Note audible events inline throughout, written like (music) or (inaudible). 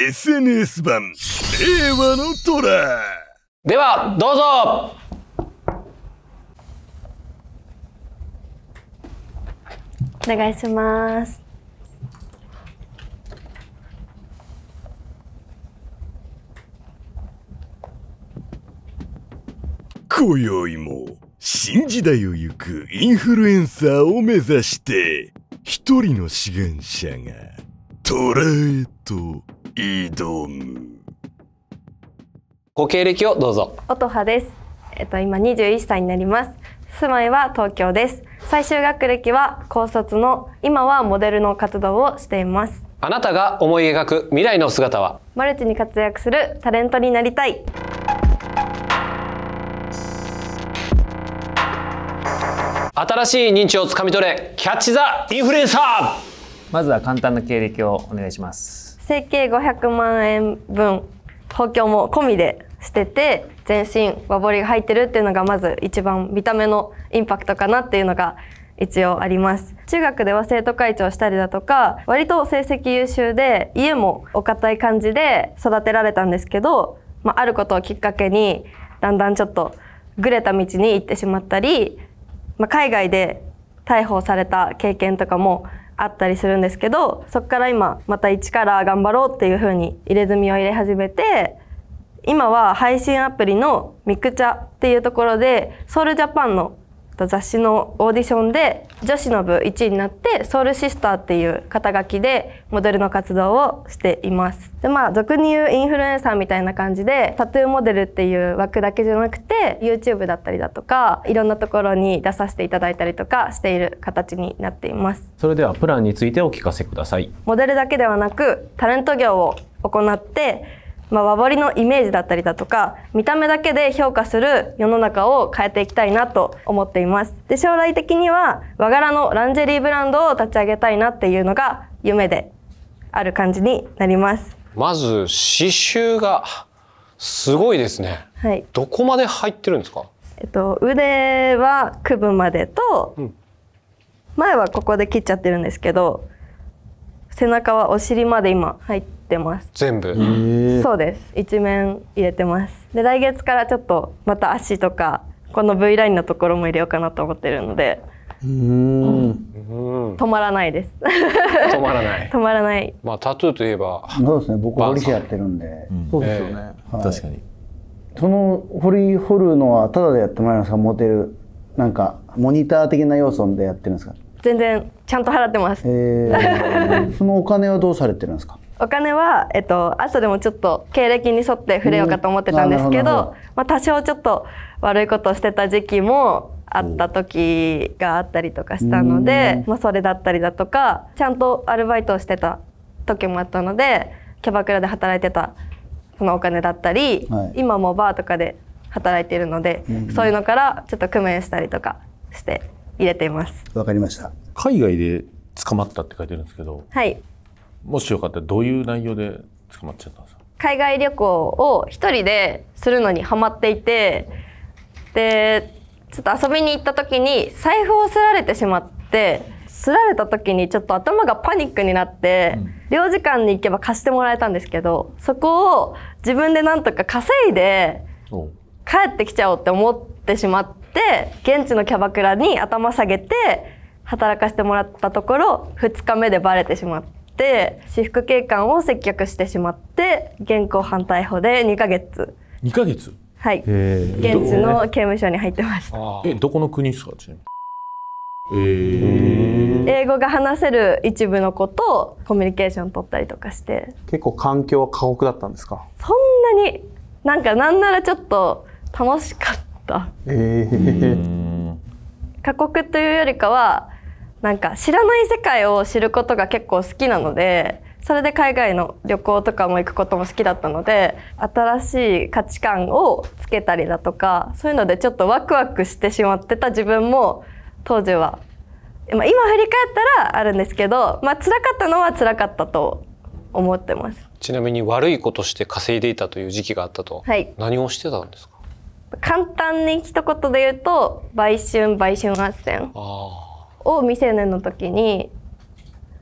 SNS 版令和の虎。ではどうぞ。お願いします。今宵も新時代を行くインフルエンサーを目指して一人の志願者が虎へと挑む。ご経歴をどうぞ。音羽です。えっと今21歳になります。住まいは東京です。最終学歴は高卒の今はモデルの活動をしています。あなたが思い描く未来の姿は？マルチに活躍するタレントになりたい。新しい認知をつかみ取れ。キャッチ・ザ・インフルエンサーまずは簡単な経歴をお願いします。整形500万円分東京も込みでしてて全身和彫りが入ってるっていうのがまず一番見た目のインパクトかなっていうのが一応あります。中学では生徒会長したりだとか割と成績優秀で家もお堅い感じで育てられたんですけど、まあ、あることをきっかけにだんだんちょっとぐれた道に行ってしまったり、まあ、海外で逮捕された経験とかもあったりするんですけどそこから今また一から頑張ろうっていう風に入れ墨を入れ始めて今は配信アプリのミクチャっていうところでソウルジャパンの雑誌のオーディションで女子の部1位になってソウルシスターっていう肩書きでモデルの活動をしています。でまあ俗に言うインフルエンサーみたいな感じでタトゥーモデルっていう枠だけじゃなくて YouTube だったりだとかいろんなところに出させていただいたりとかしている形になっています。それではプランについてお聞かせください。モデルだけではなくタレント業を行ってまあ、和彫りのイメージだったりだとか見た目だけで評価する世の中を変えていきたいなと思っています。で将来的には和柄のランジェリーブランドを立ち上げたいなっていうのが夢である感じになります。まず刺繍がすごいですね。はい。どこまで入ってるんですか？えっと腕は区分までと、うん。前はここで切っちゃってるんですけど背中はお尻まで今入ってます。全部、そうです。一面入れてます。で来月からちょっとまた足とかこの V ラインのところも入れようかなと思ってるのでうん。止まらないです。(laughs) 止まらない。止まらない。まあタトゥーといえばそうですね。僕彫り師やってるんで、そうですよね、はい。確かに。その彫り彫るのはタダでやってもらえますか？モデル。なんかモニター的な要素でやってるんですか？全然ちゃんと払ってます。えー、(laughs) そのお金はどうされてるんですか？お金は、えっと後でもちょっと経歴に沿って触れようかと思ってたんですけどまあ、多少ちょっと悪いことをしてた時期もあった時があったりとかしたので、まあ、それだったりだとかちゃんとアルバイトをしてた時もあったのでキャバクラで働いてたそのお金だったり、はい。今もバーとかで働いているので、そういうのからちょっと工面したりとかして入れています。わかりました。海外で捕まったって書いてるんですけどはい。もしよかったらどういう内容で捕まっちゃったんですか？海外旅行を一人でするのにハマっていてでちょっと遊びに行った時に財布をすられてしまってすられた時にちょっと頭がパニックになって、領事館に行けば貸してもらえたんですけどそこを自分でなんとか稼いで帰ってきちゃおうって思ってしまって現地のキャバクラに頭下げて働かせてもらったところ2日目でバレてしまって私服警官を接客してしまって現行犯逮捕で2ヶ月。2ヶ月？はい。え現地の刑務所に入ってました。えどこの国ですか？ちなみに。えー、英語が話せる一部の子とコミュニケーション取ったりとかして。結構環境は過酷だったんですか？そんなになんかなんならちょっと楽しかったええうん。過酷というよりかはなんか知らない世界を知ることが結構好きなのでそれで海外の旅行とかも行くことも好きだったので新しい価値観をつけたりだとかそういうのでちょっとワクワクしてしまってた自分も当時は、まあ、今振り返ったらあるんですけど、まあ辛かったのは辛かったと思ってます。ちなみに悪いことして稼いでいたという時期があったと、はい。何をしてたんですか？簡単に一言で言うと売春売春斡旋あを未成年の時に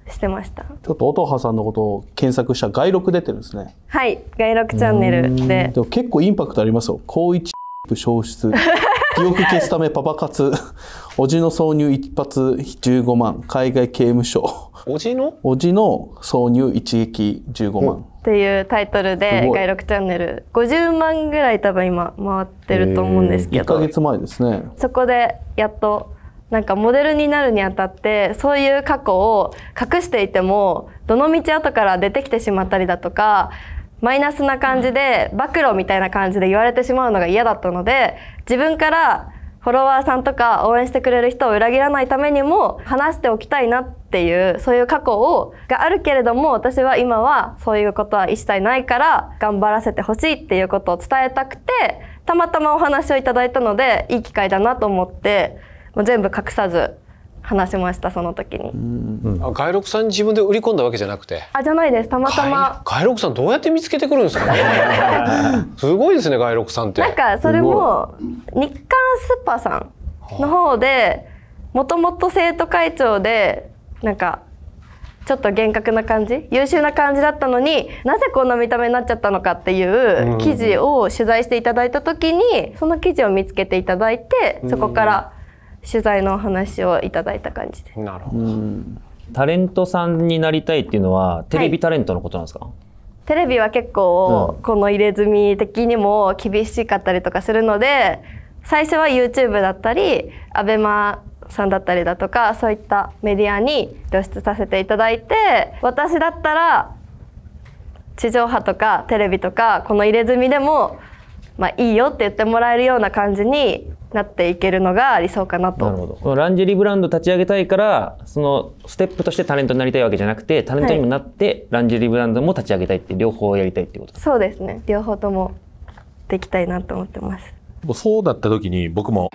してましたちょっと音羽さんのことを検索したら外録出てるんですね。はい外録チャンネルででも結構インパクトありますよ。高一消失。(laughs) 記憶消すためパパ活。おじの挿入一発15万。海外刑務所。おじの？おじの挿入一撃15万。っていうタイトルすで外録チャンネル。50万ぐらい多分今回ってると思うんですけ1ヶど月前ですね。そこでやっとなんかモデルになるにあたってそういう過去を隠していてもどの道後から出てきてしまったりだとかマイナスな感じで暴露みたいな感じで言われてしまうのが嫌だったので自分からフォロワーさんとか応援してくれる人を裏切らないためにも話しておきたいなっていうそういう過去をがあるけれども私は今はそういうことは一切ないから頑張らせてほしいっていうことを伝えたくてたまたまお話をいただいたのでいい機会だなと思ってもう全部隠さず話しましたその時に。あ外録さんに自分で売り込んだわけじゃなくて。あじゃないです。たまたま。外録さんどうやって見つけてくるんですかね。(laughs) すごいですね外録さんって。なんかそれも日刊スーパーさんの方でもともと生徒会長でなんかちょっと厳格な感じ？優秀な感じだったのになぜこんな見た目になっちゃったのかっていう記事を取材していただいた時にその記事を見つけていただいてそこから取材のお話をいただいた感じで。す。なるほど。タレントさんになりたいっていうのはテレビタレントのことなんですか、テレビは結構この入れ墨的にも厳しかったりとかするので最初は YouTube だったり ABEMA さんだったりだとかそういったメディアに露出させていただいて私だったら地上波とかテレビとかこの入れ墨でも、まあ、いいよって言ってもらえるような感じになっていけるのが理想かなと。なるほど。このランジェリーブランド立ち上げたいからそのステップとしてタレントになりたいわけじゃなくてタレントにもなって、ランジェリーブランドも立ち上げたいって両方やりたいってことそうですね。両方ともできたいなと思ってます。もうそうだった時に僕も。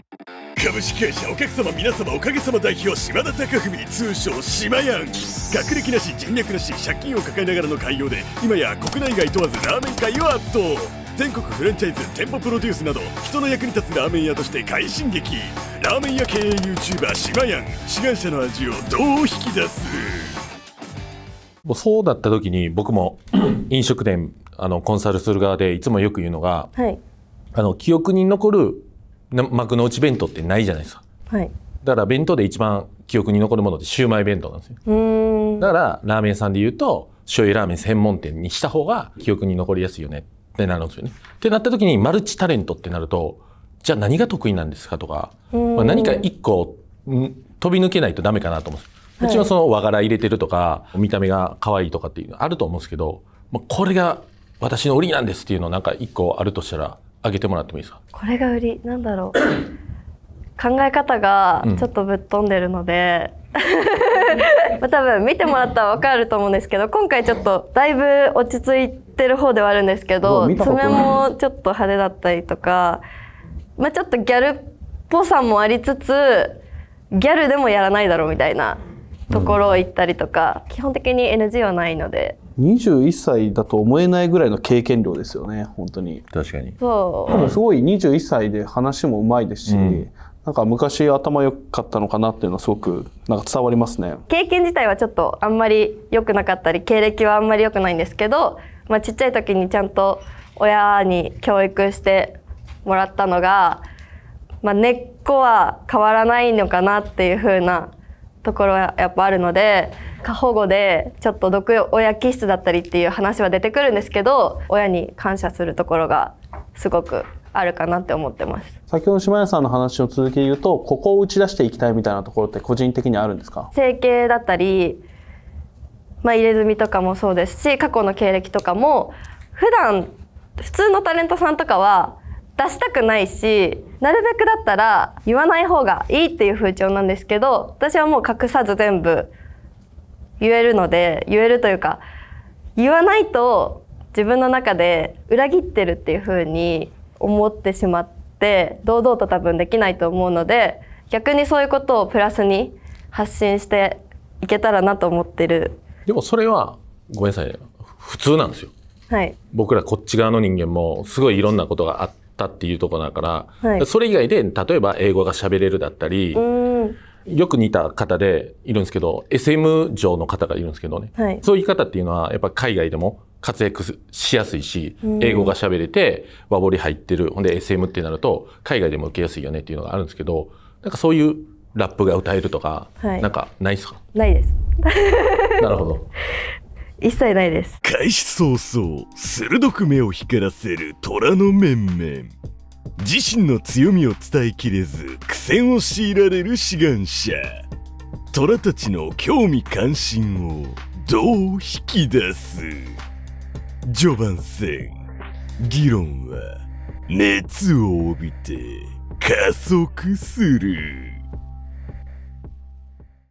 株式会社お客様皆様おかげさま代表島田貴文通称島やん学歴なし人脈なし借金を抱えながらの開業で今や国内外問わずラーメン界を圧倒全国フランチャイズ店舗プロデュースなど人の役に立つラーメン屋として快進撃。ラーメン屋経営 YouTuber 島やん志願者の味をどう引き出す？もうそうだった時に僕も (clears throat) 飲食店あのコンサルする側でいつもよく言うのがはい、あの記憶に残るな幕の内弁当ってないじゃないですか。はい、だから弁当で一番記憶に残るものってシウマイ弁当なんですよ。うーん。だからラーメン屋さんで言うと醤油ラーメン専門店にした方が記憶に残りやすいよねってなるんですよね。ってなった時にマルチタレントってなるとじゃあ何が得意なんですかとか、まあ、何か一個ん飛び抜けないとダメかなと思うんです。もちろんその和柄入れてるとか見た目が可愛いとかっていうのあると思うんですけど、まあ、これが私の売りなんですっていうのをなんか一個あるとしたらあげてもらってもいいですか？これが売り。なんだろう。(coughs) 考え方がちょっとぶっ飛んでるので、まあ多分見てもらったら分かると思うんですけど今回ちょっとだいぶ落ち着いてる方ではあるんですけうど爪もちょっと派手だったりとか、まあ、ちょっとギャルっぽさもありつつギャルでもやらないだろうみたいなところを言ったりとか、基本的に NG はないので。21歳だと思えないぐらいの経験量ですよね本当に。確かに。そう。でもすごい21歳で話もうまいですし、なんか昔頭良かったのかなっていうのはすごくなんか伝わりますね。経験自体はちょっとあんまり良くなかったり経歴はあんまり良くないんですけど、まあ、ちっちゃい時にちゃんと親に教育してもらったのが、まあ、根っこは変わらないのかなっていう風なところはやっぱあるので過保護でちょっと毒親気質だったりっていう話は出てくるんですけど親に感謝するところがすごくあるかなって思ってます。先ほど島谷さんの話の続きで言うとここを打ち出していきたいみたいなところって個人的にあるんですか？整形だったり、まあ、入れ墨とかもそうですし過去の経歴とかも普段普通のタレントさんとかは出したくないしなるべくだったら言わない方がいいっていう風潮なんですけど私はもう隠さず全部言えるので言えるというか言わないと自分の中で裏切ってるっていう風に思ってしまって堂々と多分できないと思うので逆にそういうことをプラスに発信していけたらなと思ってる。でもそれはごめんなさい普通なんですよ。はい、僕らこっち側の人間もすごいいろんなことがあったっていうところだから、はい。それ以外で例えば英語が喋れるだったり、よく似た方でいるんですけど SM 上の方がいるんですけどね、はい。そういう方っていうのはやっぱ海外でも活躍しやすいし、英語が喋れて和彫り入ってる。ほんで SM ってなると海外でも受けやすいよねっていうのがあるんですけどなんかそういうラップが歌えるとか、はい。なんかないですか？ないです。(laughs) なるほど。一切ないです。開始早々鋭く目を光らせる虎の面々。自身の強みを伝えきれず苦戦を強いられる志願者。虎たちの興味関心をどう引き出す？序盤戦。議論は熱を帯びて加速する。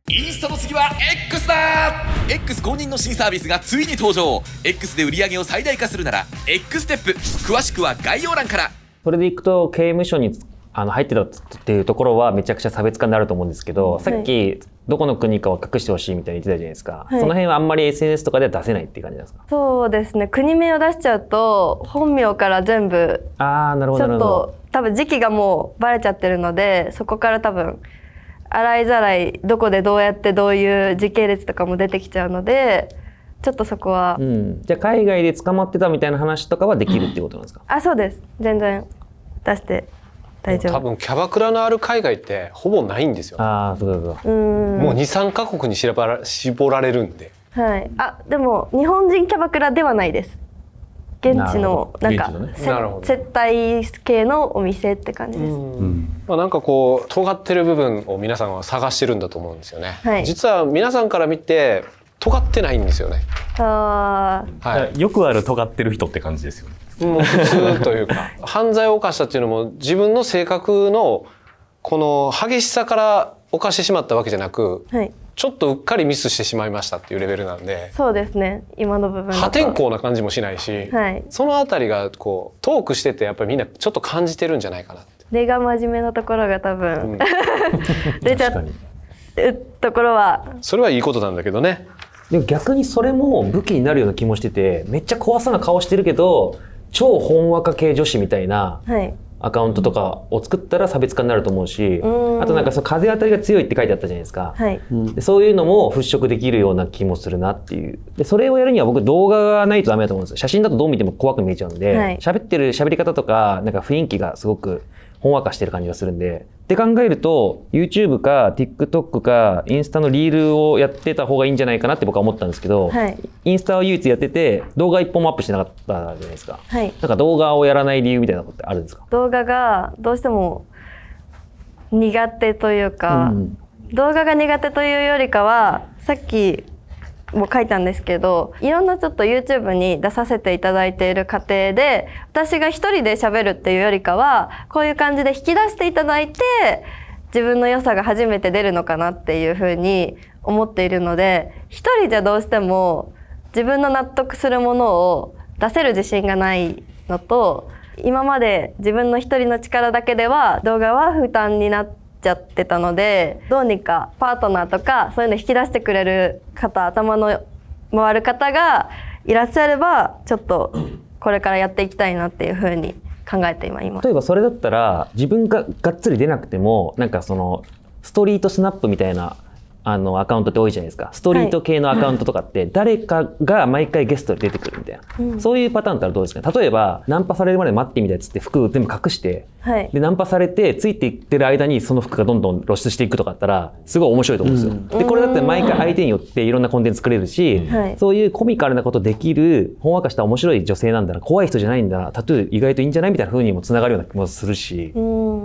インスタの次は X だ。X 公認の新サービスがついに登場。X で売り上げを最大化するなら X ステップ。詳しくは概要欄から。それでいくと刑務所にあの入ってたっていうところはめちゃくちゃ差別化になると思うんですけど、さっきどこの国かは隠してほしいみたいに言ってたじゃないですか、はい。その辺はあんまり SNS とかでは出せないっていう感じですか？そうですね。国名を出しちゃうと本名から全部ああなるほちょっと多分時期がもうバレちゃってるのでそこから多分洗いざらいどこでどうやってどういう時系列とかも出てきちゃうのでちょっとそこは、うん、じゃあ海外で捕まってたみたいな話とかはできるっていうことなんですか？あそうです。全然出して大丈夫。多分キャバクラのある海外ってほぼないんですよ。ああそうかそうかう。ん。もう2、3カ国に絞ら絞られるんで。はい。あでも日本人キャバクラではないです。現地のなんかなるほど。接待系のお店って感じです、まあ、なんかこう尖ってる部分を皆さんは探してるんだと思うんですよね。はい。実は皆さんから見て尖ってないんですよね。あー。はい。よくある尖ってる人って感じですよね。もう普通というか犯罪を犯したっていうのも自分の性格のこの激しさから犯してしまったわけじゃなくはい。ちょっとうっかりミスしてしまいましたっていうレベルなんで。そうですね。今の部分破天荒な感じもしないし、はい。そのあたりがこうトークしててやっぱりみんなちょっと感じてるんじゃないかなって。根が真面目なところが多分、うん。(laughs) 出ちゃうところは。それはいいことなんだけどね。でも逆にそれも武器になるような気もしててめっちゃ怖そうな顔してるけど超ほんわか系女子みたいなはい。アカウントとかを作ったら差別化になると思うしうん。あとなんかその風当たりが強いって書いてあったじゃないですか、はい。でそういうのも払拭できるような気もするなっていう。でそれをやるには僕動画がないとダメだと思うんですよ。写真だとどう見ても怖く見えちゃうんではい。喋、ってる喋り方とかなんか雰囲気がすごくほんわかしてる感じがするんで。って考えると YouTube か TikTok かインスタのリールをやってた方がいいんじゃないかなって僕は思ったんですけど、はい。インスタは唯一やってて動画一本もアップしてなかったじゃないですか、はい。なんか動画をやらない理由みたいなことってあるんですか？動画がどうしても苦手というか、うん。動画が苦手というよりかはさっきも書いたんですけどいろんなちょっと YouTube に出させていただいている過程で私が一人で喋るっていうよりかはこういう感じで引き出していただいて自分の良さが初めて出るのかなっていうふうに思っているので一人じゃどうしても自分の納得するものを出せる自信がないのと今まで自分の一人の力だけでは動画は負担になってちゃってたのでどうにかパートナーとかそういうの引き出してくれる方頭の回る方がいらっしゃればちょっとこれからやっていきたいなっていうふうに考えて今今。例えばそれだったら自分ががっつり出なくてもなんかそのストリートスナップみたいなあのアカウントって多いじゃないですか。ストリート系のアカウントとかって誰かが毎回ゲストで出てくるみたいな、そういうパターンったらどうですか？ね例えばナンパされるまで待ってみたいっつって服全部隠してはい。でナンパされてついていってる間にその服がどんどん露出していくとかだったらすごい面白いと思うんですよ。でこれだって毎回相手によっていろんなコンテンツ作れるし、はい。そういうコミカルなことできるほんわかした面白い女性なんだな怖い人じゃないんだなタトゥー意外といいんじゃない？みたいな風にもつながるような気もするし、う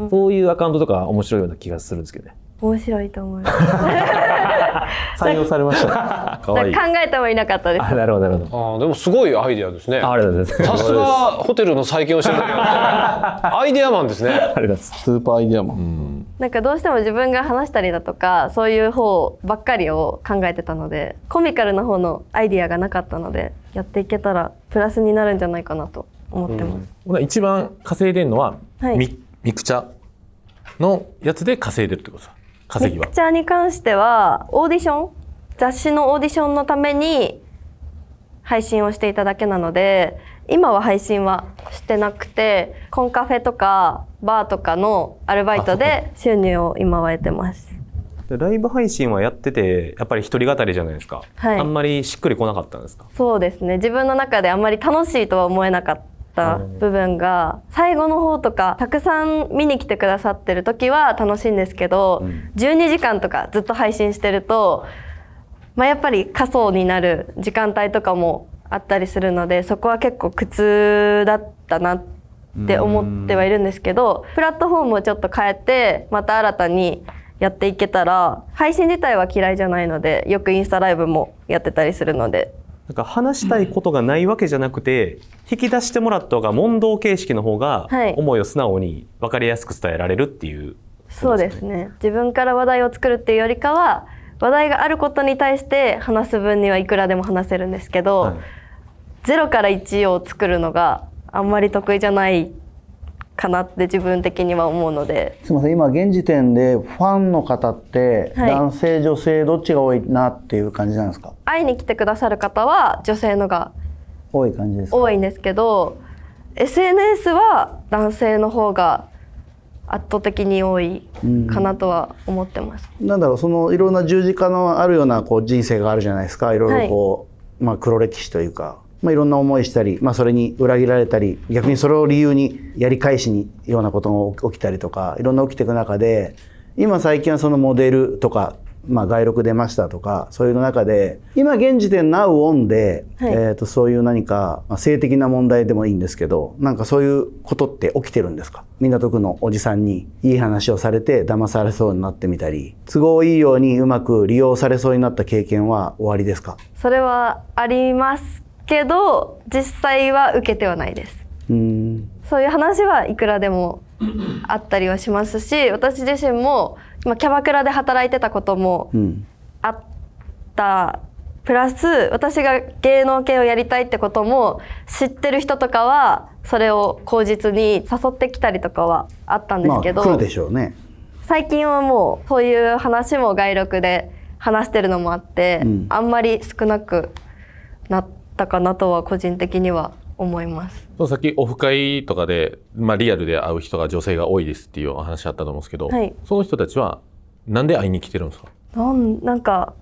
ん。そういうアカウントとか面白いような気がするんですけどね。面白いと思います。(laughs) 採用されました。かわいい考。えてもいなかったです。あなるほどなるほど。ああでもすごいアイデアですね。あありがとうございます。さすがホテルの再建をしてるだけあってアイデアマンですね。ありがとうございます。スーパーアイデアマン。なんかどうしても自分が話したりだとかそういう方ばっかりを考えてたのでコミカルな方のアイディアがなかったのでやっていけたらプラスになるんじゃないかなと思ってます。一番稼いでるのは、はいミミクチャのやつで稼いでるってことですか？稼ぎは。ミクチャーに関してはオーディション？雑誌のオーディションのために配信をしていただけなので今は配信はしてなくてコンカフェとかバーとかのアルバイトで収入を今は得てます。でライブ配信はやっててやっぱり一人語りじゃないですか、はい。あんまりしっくりこなかったんですか？そうですね。自分の中であんまり楽しいとは思えなかった部分が最後の方とかたくさん見に来てくださってる時は楽しいんですけど、12時間とかずっと配信してると、まあ、やっぱり仮想になる時間帯とかもあったりするのでそこは結構苦痛だったなって思ってはいるんですけどプラットフォームをちょっと変えてまた新たにやっていけたら配信自体は嫌いじゃないのでよくインスタライブもやってたりするのでなんか話したいことがないわけじゃなくて、引き出してもらった方が問答形式の方がはい。思いを素直に分かりやすく伝えられるっていうそうですね。自分から話題を作るっていうよりかは話題があることに対して話す分にはいくらでも話せるんですけど、はい。0から1を作るのがあんまり得意じゃないかなって自分的には思うので。すいません。今現時点でファンの方ってはい。男性、女性どっちが多いなっていう感じなんですか？会いに来てくださる方は女性のが多い感じですか？多いんですけど SNS は男性の方が圧倒的に多いかなとは思ってます。なんだろうそのいろんな十字架のあるようなこう人生があるじゃないですか。いろいろこう、まあ、黒歴史というか、まあ、いろんな思いしたり、まあ、それに裏切られたり逆にそれを理由にやり返しにようなことが起きたりとかいろんな起きていく中で今最近はそのモデルとか、まあ、外録出ましたとかそういうの中で今現時点 Now on で、はい。えー、とそういう何か、まあ、性的な問題でもいいんですけどなんかそういうことって起きてるんですか？港区のおじさんにいい話をされて騙されそうになってみたり都合いいようにうまく利用されそうになった経験は終わりですか？それはありますけど実際は受けてはないです。うーん。そういう話はいくらでもあったりはしますし私自身もまあキャバクラで働いてたこともうん。あった。プラス私が芸能系をやりたいってことも知ってる人とかはそれを口実に誘ってきたりとかはあったんですけど、まあでしょうね。最近はもうそういう話も外録で話してるのもあって、うん。あんまり少なくなったかなとは個人的には思います。さっきオフ会とかで、まあ、リアルで会う人が女性が多いですっていうお話あったと思うんですけど、はいその人たちはなんで会いに来てるんですか？なんなんか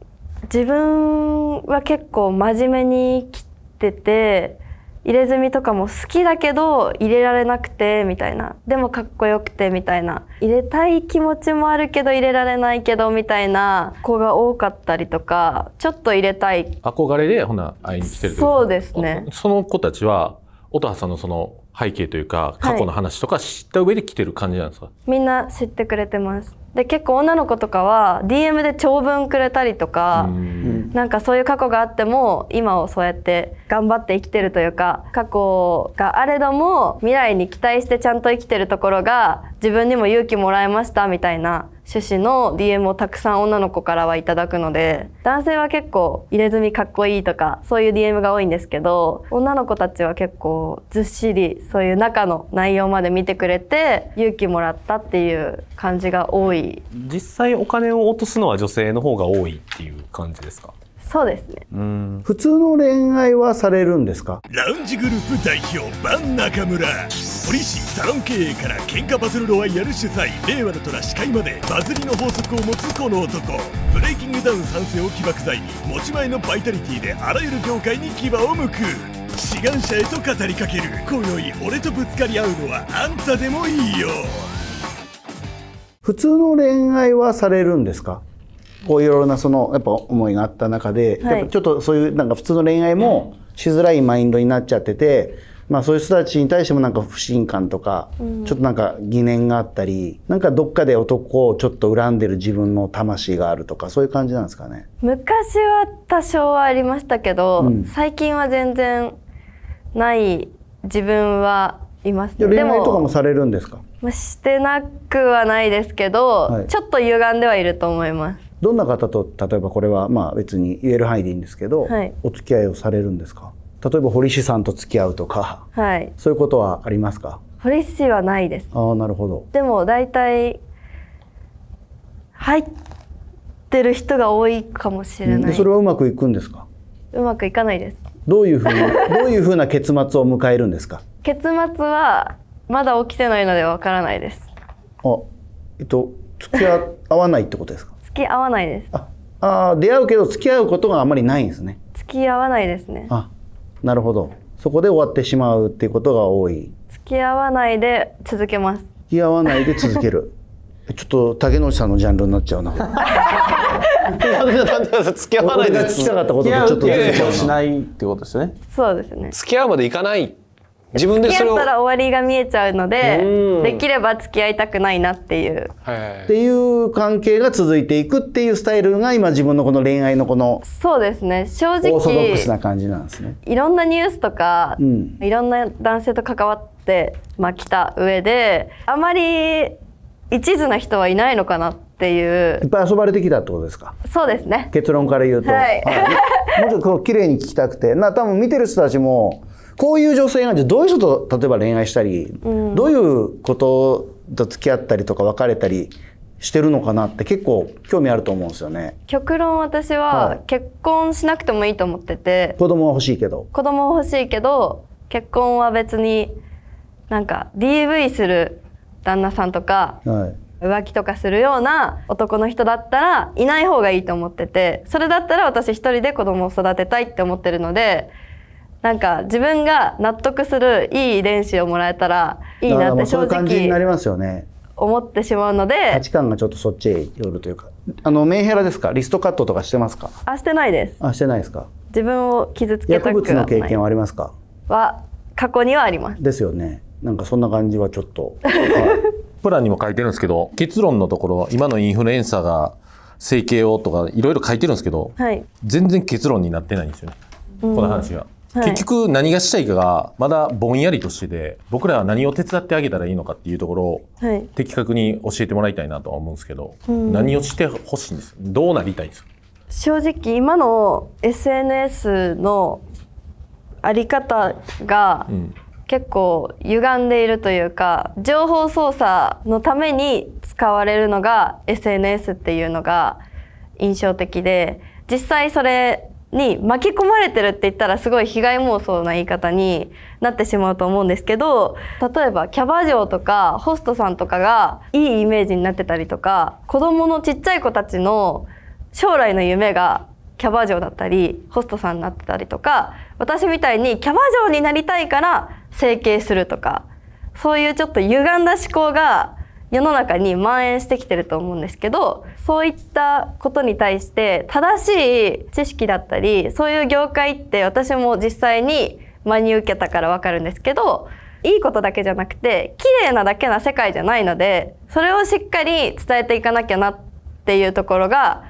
自分は結構真面目に来てて入れ墨とかも好きだけど入れられなくてみたいな。でもかっこよくてみたいな。入れたい気持ちもあるけど入れられないけどみたいな。子が多かったりとかちょっと入れたい。憧れでほな会いに来てるそうですね。その子たちは音羽さんのその背景というか過去の話とか知った上で来てる感じなんですか、みんな知ってくれてます。で結構女の子とかは DM で長文くれたりとか、なんかそういう過去があっても今をそうやって頑張って生きてるというか過去があれども未来に期待してちゃんと生きてるところが自分にも勇気もらえましたみたいな趣旨の DM をたくさん女の子からはいただくので男性は結構入れ墨かっこいいとかそういう DM が多いんですけど女の子たちは結構ずっしりそういう中の内容まで見てくれて勇気もらったっていう感じが多い。実際お金を落とすのは女性の方が多いっていう感じですか？そうですね。うん。普通の恋愛はされるんですか？ラウンジグループ代表バン中村。堀市サロン経営から喧嘩バトルロワイヤル主催令和の虎司会までバズりの法則を持つこの男。ブレイキングダウン賛成を起爆剤に持ち前のバイタリティであらゆる業界に牙を向く。志願者へと語りかける。今宵俺とぶつかり合うのはあんたでもいいよ。普通の恋愛はされるんですか？こういろいろなそのやっぱ思いがあった中で、はい。ちょっとそういうなんか普通の恋愛もしづらいマインドになっちゃってて、まあそういう人たちに対してもなんか不信感とか、ちょっとなんか疑念があったりなんかどっかで男をちょっと恨んでる自分の魂があるとかそういう感じなんですかね？昔は多少はありましたけど、うん。最近は全然ない自分はいますね。でも愛とかもされるんですか？まあしてなくはないですけど、はい。ちょっと歪んではいると思いますどんな方と例えばこれはまあ別に言える範囲でいいんですけど、はい。お付き合いをされるんですか？例えば堀市さんと付き合うとか。はい。そういうことはありますか？堀市はないです。ああなるほど。でも大体入ってる人が多いかもしれない、でそれはうまくいくんですか？うまくいかないです。どういうふうな (laughs) どういうふうな結末を迎えるんですか結末はまだ起きてないのでわからないですあえっと付き合わないってことですか？付き合わないです。ああ出会うけど付き合うことがあんまりないんですね。付き合わないですね。あなるほど。そこで終わってしまうっていうことが多い。付き合わないで続けます。付き合わないで続ける。(laughs) ちょっと竹野内さんのジャンルになっちゃうな。付き合わないで俺が聞きたかったことしな。ないってことですよね。そうですね。付き合うまでいかない自分でそれを付き合ったら終わりが見えちゃうのでうん。できれば付き合いたくないなっていう。はいっていう関係が続いていくっていうスタイルが今自分のこの恋愛のこのそうですね。正オーソドックスな直感じなんですね。いろんなニュースとか、うん。いろんな男性と関わって、まあ、来た上であまり一途な人はいないのかなっていいうっぱい遊ばれてきたってことですか？そうですね。結論から言うと、はい。(laughs) もうちょっとこう綺麗に聞きたくて。な多分見てる人たちもこういう女性がじゃあどういう人と例えば恋愛したり、どういうことと付き合ったりとか別れたりしてるのかなって結構興味あると思うんですよね。極論私ははい。結婚しなくてもいいと思ってて。子供は欲しいけど。子供欲しいけど結婚は別になんか DV する旦那さんとかはい。浮気とかするような男の人だったらいない方がいいと思ってて。それだったら私一人で子供を育てたいって思ってるのでなんか自分が納得するいい遺伝子をもらえたらいいなって正直ますよね。思ってしまうので。価値観がちょっとそっちへよるというか。あのメンヘラですか？リストカットとかしてますか？あしてないです。あしてないですか？自分を傷つけた薬くはない。物の経験はありますか？は過去にはあります。ですよね。なんかそんな感じはちょっと、はい。プランにも書いてるんですけど結論のところ今のインフルエンサーが整形をとかいろいろ書いてるんですけどはい。全然結論になってないんですよね、この話が。はい。結局何がしたいかがまだぼんやりとしてて僕らは何を手伝ってあげたらいいのかっていうところをはい。的確に教えてもらいたいなとは思うんですけど、何をしてほしいんです？どうなりたいんですか？正直今の SNS のあり方がん。結構歪んでいるというか情報操作のために使われるのが SNS っていうのが印象的で実際それに巻き込まれてるって言ったらすごい被害妄想な言い方になってしまうと思うんですけど例えばキャバ嬢とかホストさんとかがいいイメージになってたりとか子供のちっちゃい子たちの将来の夢がキャバ嬢だったりホストさんになってたりとか私みたいにキャバ嬢になりたいから整形するとかそういうちょっと歪んだ思考が世の中に蔓延してきてると思うんですけどそういったことに対して正しい知識だったりそういう業界って私も実際に真に受けたからわかるんですけどいいことだけじゃなくて綺麗なだけな世界じゃないのでそれをしっかり伝えていかなきゃなっていうところが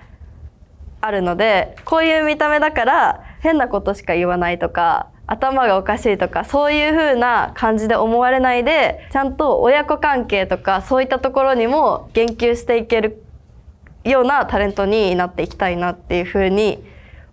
あるのでこういう見た目だから変なことしか言わないとか頭がおかしいとかそういう風な感じで思われないでちゃんと親子関係とかそういったところにも言及していけるようなタレントになっていきたいなっていう風に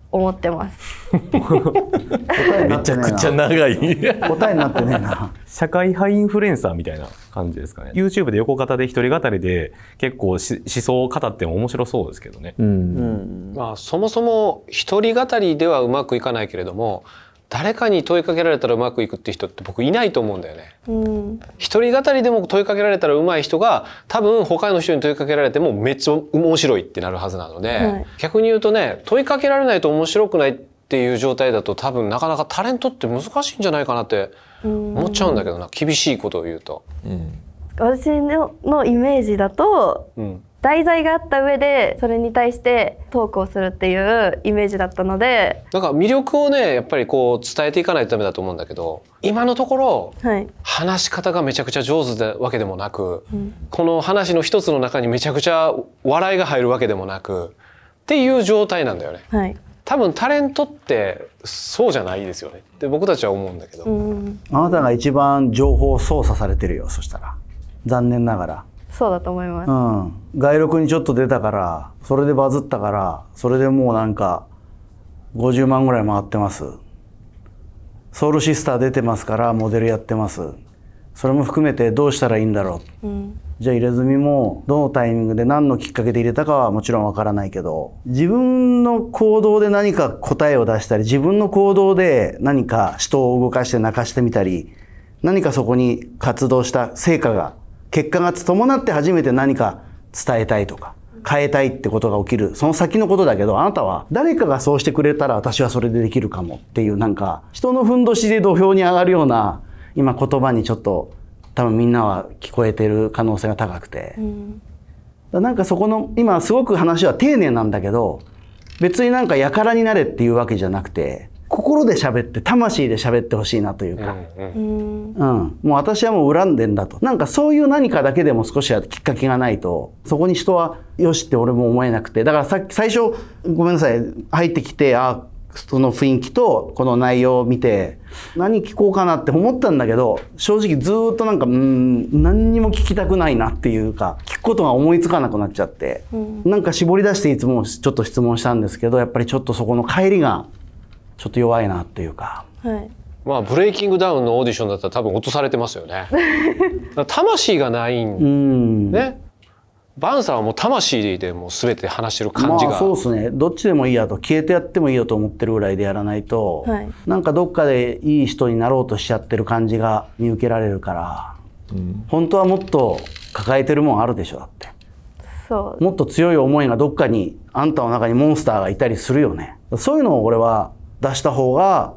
思ってます。答えなめちゃってねえくちゃ長いな。答えになってねえな。社会派インフルエンサーみたいな。感じですかね YouTube で横型で一人語りで結構思想を語っても面白そうですけどね、うんまあ、そもそも一人語りではうまくいかな。いけれども誰かに問いかけられたらうまくいくって人って僕いないと思うんだよね。うん、一人語りでも問いかけられたらうまい人が多分他の人に問いかけられてもめっちゃ面白いってなるはずなので、はい。逆に言うとね問いかけられないと面白くないっていう状態だと多分なかなかタレントって難しいんじゃないかなって思っちゃうんだけどな厳しいことを言うと。私ののイメージだとうん題材があった上でそれに対してトークをするっていうイメージだったので、なんか魅力をねやっぱりこう伝えていかないとダメだと思うんだけど今のところはい、話し方がめちゃくちゃ上手なわけでもなく、この話の一つの中にめちゃくちゃ笑いが入るわけでもなくっていう状態なんだよね。はい、多分タレントってそうじゃないですよね。って僕たちは思うんだけど、うん、あなたが一番情報操作されてるよそしたら。残念ながらそうだと思います。うん。外録にちょっと出たからそれでバズったからそれでもうなんか50万ぐらい回ってます。ソウルシスター出てますからモデルやってます。それも含めてどうしたらいいんだろう。うん、じゃあ入れ墨もどのタイミングで何のきっかけで入れたかはもちろんわからないけど自分の行動で何か答えを出したり自分の行動で何か人を動かして泣かしてみたり何かそこに活動した成果が結果が伴って初めて何か伝えたいとか変えたいってことが起きるその先のことだけどあなたは誰かがそうしてくれたら私はそれでできるかもっていうなんか人のふんどしで土俵に上がるような今言葉にちょっと多分みんなは聞こえてる可能性が高くて、なんかそこの今すごく話は丁寧なんだけど別になんかやからになれっていうわけじゃなくて心で喋って魂で喋ってほしいなというか、うんもう私はもう恨んでんだと。なんかそういう何かだけでも少しはきっかけがないとそこに人はよしって俺も思えなくて。だからさっき最初ごめんなさい入ってきてあその雰囲気とこの内容を見て何聞こうかなって思ったんだけど正直ずーっとなんかうん何にも聞きたくないなっていうか聞くことが思いつかなくなっちゃって、なんか絞り出していつもちょっと質問したんですけどやっぱりちょっとそこの帰りがちょっと弱いなっていうか。はい。まあブレイキングダウンのオーディションだったら多分落とされてますよね。(laughs) 魂がないん。うん。ね。バンさんはもう魂でもう全て話してる感じが。まあそうですね。どっちでもいいやと消えてやってもいいよと思ってるぐらいでやらないと、はい。なんかどっかでいい人になろうとしちゃってる感じが見受けられるから、本当はもっと抱えてるもんあるでしょだって。そう。もっと強い思いがどっかにあんたの中にモンスターがいたりするよね。そういうのを俺は出した方が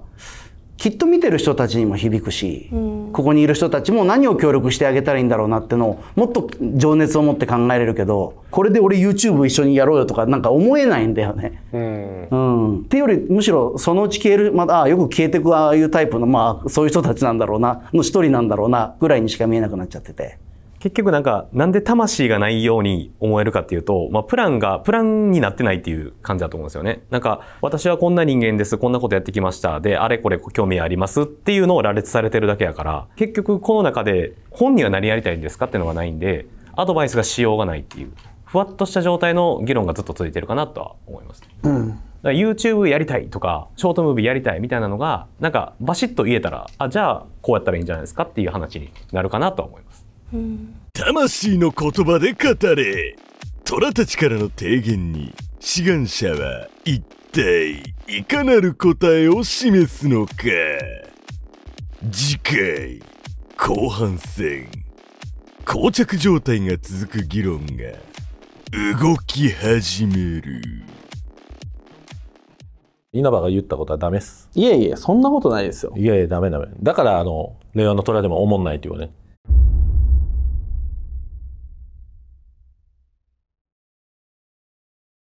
きっと見てる人たちにも響くし、ここにいる人たちも何を協力してあげたらいいんだろうなってのをもっと情熱を持って考えれるけどこれで俺 YouTube 一緒にやろうよとかなんか思えないんだよね。うん。うん、っていうよりむしろそのうち消える、まあ、あよく消えてくああいうタイプの、まあ、そういう人たちなんだろうなの一人なんだろうなぐらいにしか見えなくなっちゃってて。結局なんか、なんで魂がないように思えるかっていうと、まあ、プランが、プランになってないっていう感じだと思うんですよね。なんか、私はこんな人間です、こんなことやってきました、で、あれこれ興味ありますっていうのを羅列されてるだけやから、結局この中で本には何やりたいんですかっていうのがないんで、アドバイスがしようがないっていう、ふわっとした状態の議論がずっと続いてるかなとは思います。だから YouTube やりたいとか、ショートムービーやりたいみたいなのが、なんかバシッと言えたら、あ、じゃあこうやったらいいんじゃないですかっていう話になるかなとは思います。魂の言葉で語れ虎たちからの提言に志願者は一体いかなる答えを示すのか次回後半戦膠着状態が続く議論が動き始める稲葉が言ったことはダメっす。いえいえそんなことないですよいやいや、ダメダメ。だから、あの、令和の虎でも思んないっていうね。